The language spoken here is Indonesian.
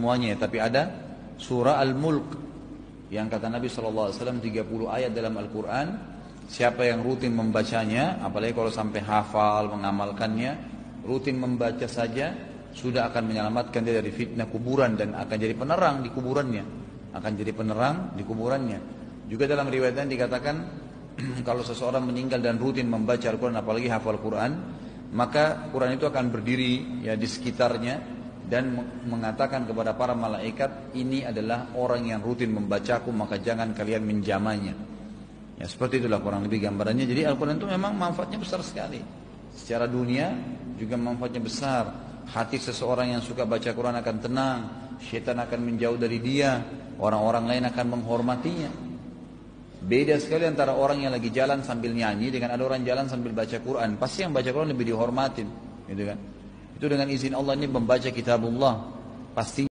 semuanya, tapi ada surah Al-Mulk yang kata Nabi SAW 30 ayat dalam Al-Quran siapa yang rutin membacanya apalagi kalau sampai hafal mengamalkannya rutin membaca saja sudah akan menyelamatkan dia dari fitnah kuburan dan akan jadi penerang di kuburannya akan jadi penerang di kuburannya. Juga dalam riwayatnya dikatakan kalau seseorang meninggal dan rutin membaca Al-Quran apalagi hafal Quran maka Quran itu akan berdiri ya di sekitarnya dan mengatakan kepada para malaikat ini adalah orang yang rutin membacaku maka jangan kalian menjamanya ya seperti itulah kurang lebih gambarannya. Jadi Al-Quran itu memang manfaatnya besar sekali. Secara dunia juga manfaatnya besar. Hati seseorang yang suka baca Quran akan tenang syaitan akan menjauh dari dia orang-orang lain akan menghormatinya. Beda sekali antara orang yang lagi jalan sambil nyanyi dengan ada orang jalan sambil baca Quran. Pasti yang baca Quran lebih dihormatin gitu kan itu dengan izin Allah ini membaca kitabullah. Pasti